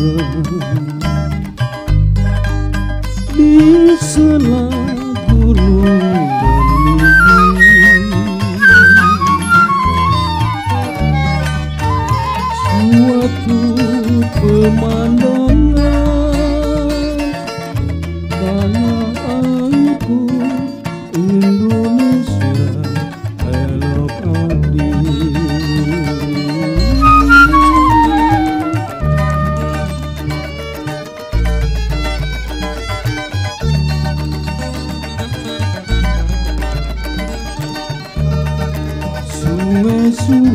road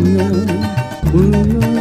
menuju ke